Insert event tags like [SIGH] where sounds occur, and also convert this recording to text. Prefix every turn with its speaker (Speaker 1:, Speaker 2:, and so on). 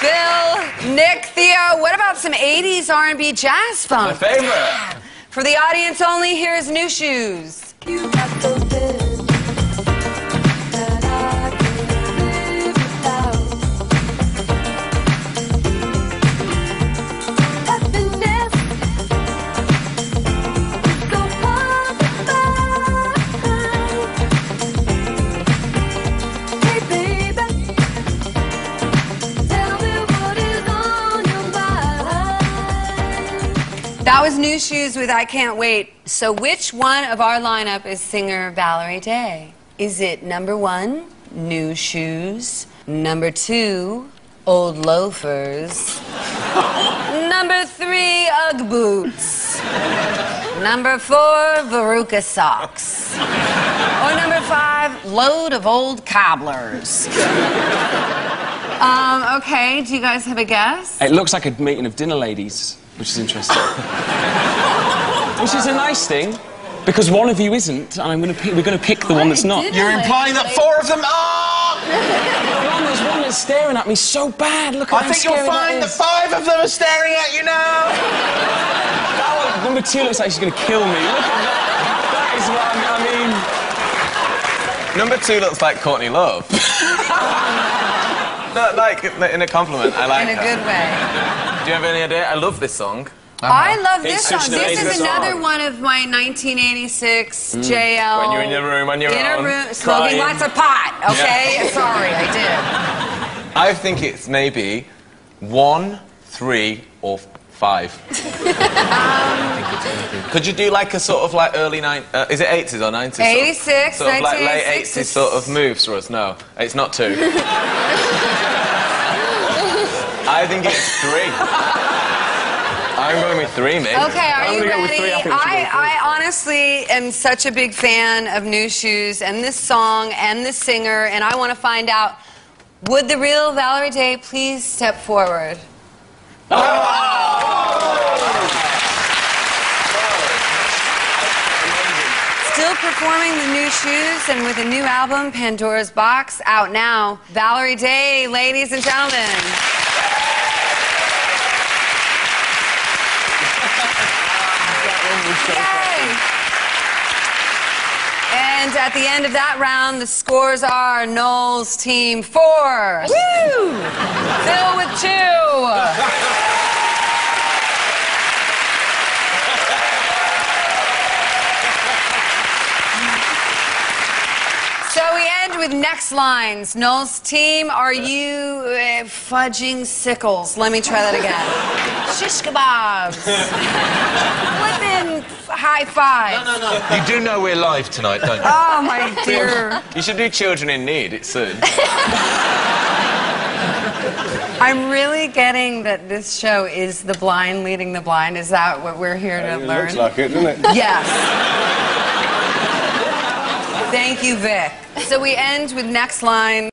Speaker 1: Bill, Nick, Theo, what about some 80s R&B jazz funk?
Speaker 2: My favorite.
Speaker 1: For the audience only, here's
Speaker 3: Nu Shooz. That
Speaker 1: was Nu Shooz with I Can't Wait. So which one of our lineup is singer Valerie Day? Is it number one, Nu Shooz? Number two, Old Loafers? [LAUGHS] number three, Ugg Boots? [LAUGHS] number four, Veruca Socks? [LAUGHS] or number five, Load of Old Cobblers? um, okay, do you guys have a guess?
Speaker 4: It looks like a meeting of dinner ladies, which is interesting. [LAUGHS] which is a nice thing, because one of you isn't, and I'm gonna pick, we're going to pick the one that's not.
Speaker 2: You're implying that four of them are.
Speaker 4: Man, there's one that's staring at me so bad. Look at
Speaker 2: I
Speaker 4: how
Speaker 2: think you'll find
Speaker 4: that
Speaker 2: that
Speaker 4: is.
Speaker 2: five of them are staring at you now.
Speaker 4: That one- number two looks like she's going to kill me. Look at that. That is what I mean.
Speaker 2: Number two looks like Courtney Love. [LAUGHS] no, like in a compliment. I like
Speaker 1: In a
Speaker 2: that.
Speaker 1: good way.
Speaker 2: Do you have any idea? I love this song.
Speaker 1: I uh-huh.
Speaker 4: love
Speaker 1: this song. This is
Speaker 4: amazing
Speaker 1: another
Speaker 4: song.
Speaker 1: one of my 1986 JL. Mm.
Speaker 2: When you're in your room on your
Speaker 1: in a
Speaker 2: own,
Speaker 1: room, smoking
Speaker 2: crying.
Speaker 1: lots of pot. Okay, [LAUGHS] sorry, I did.
Speaker 2: I think it's maybe one, three, or five. [LAUGHS] Um, Could you do like a sort of like early nine? Uh, is it 80s or 90s?
Speaker 1: 86,
Speaker 2: Sort of like late 80s sort of moves for us. No, it's not two. [LAUGHS] I think it's three. [LAUGHS] I'm going with three, mate.
Speaker 1: Okay, are
Speaker 4: I'm
Speaker 1: you
Speaker 4: gonna go with
Speaker 1: ready?
Speaker 4: three. I think we should
Speaker 1: I,
Speaker 4: go with.
Speaker 1: I honestly am such a big fan of Nu Shooz and this song and this singer, and I want to find out would the real Valerie Day please step forward? Oh! Still performing the Nu Shooz and with a new album, Pandora's Box, out now. Valerie Day, ladies and gentlemen. And at the end of that round, the scores are Noel's team four. Woo! Phil with two. So we end with next lines. Noel's team, are you uh, fudging sickles? Let me try that again. Shish kebabs. [LAUGHS] Flippin' high five.
Speaker 2: No, no, no. You do know we're live tonight, don't you?
Speaker 1: Oh my dear.
Speaker 2: You should do Children in Need. It's soon. [LAUGHS]
Speaker 1: I'm really getting that this show is the blind leading the blind. Is that what we're here to learn?
Speaker 5: Looks like it, doesn't it? [LAUGHS]
Speaker 1: Yes. Thank you, Vic. So we end with next line.